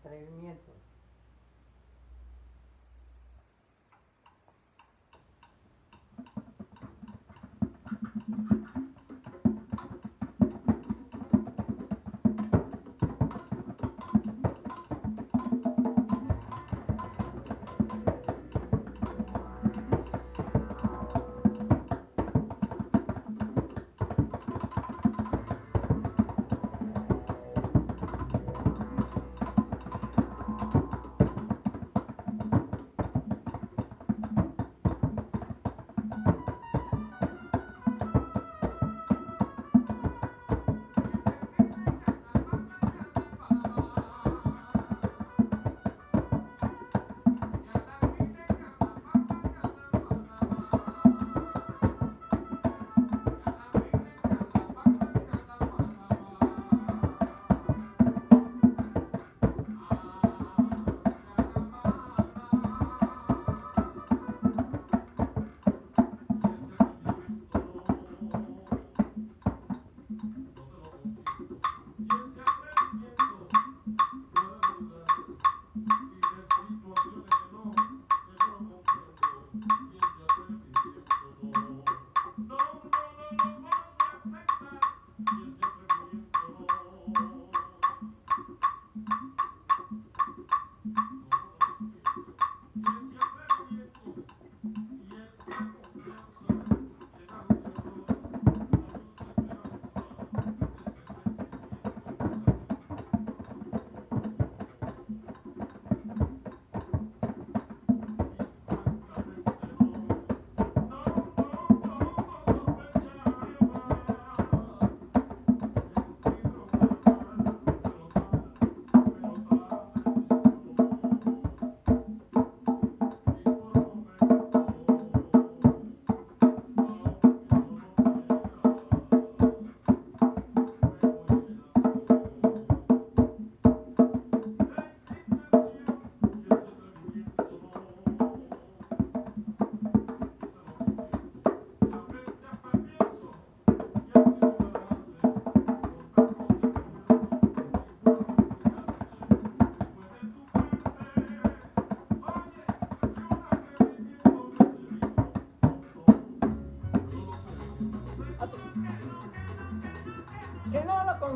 atrevimientos.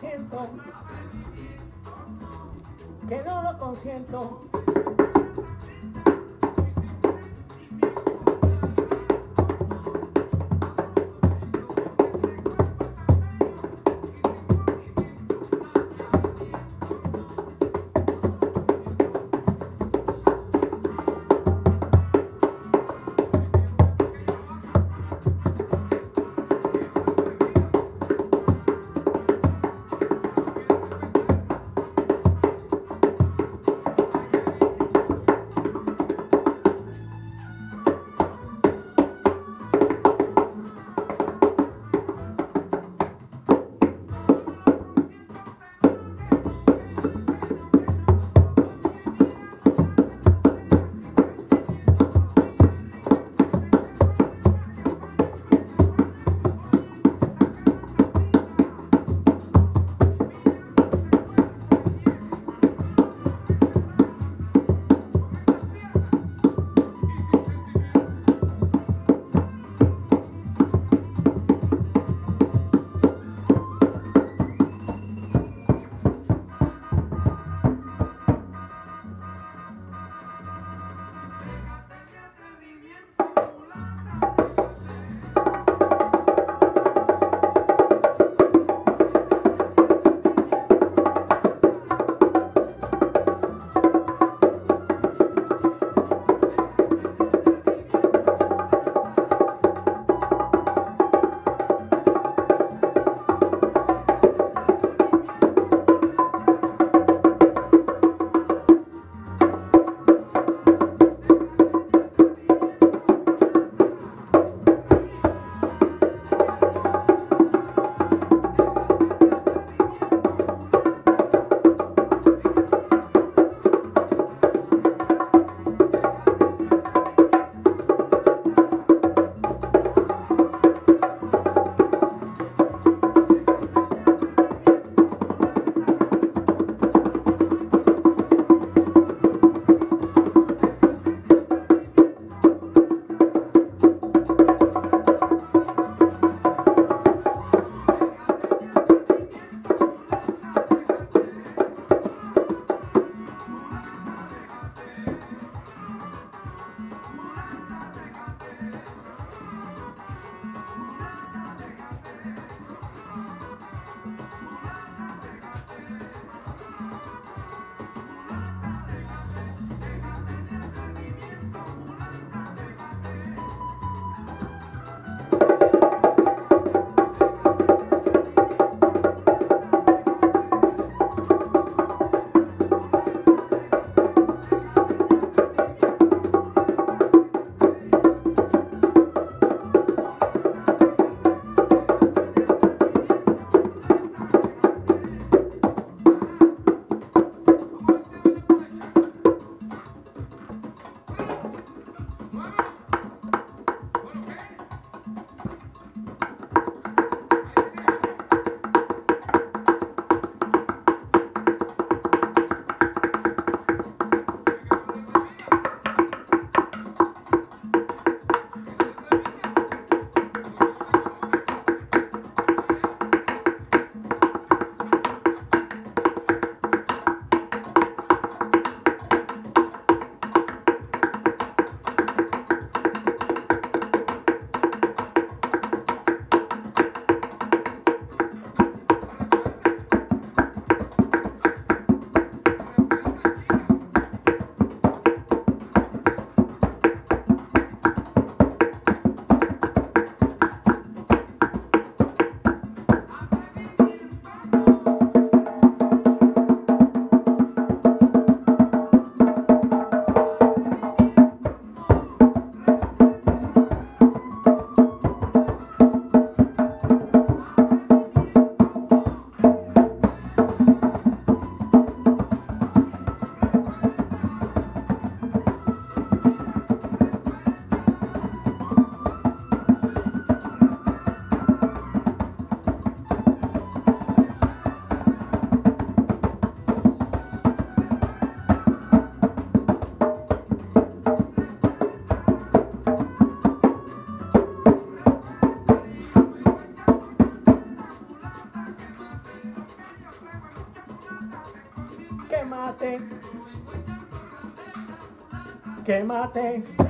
Consiento, que no lo consiento. Quémate, quémate.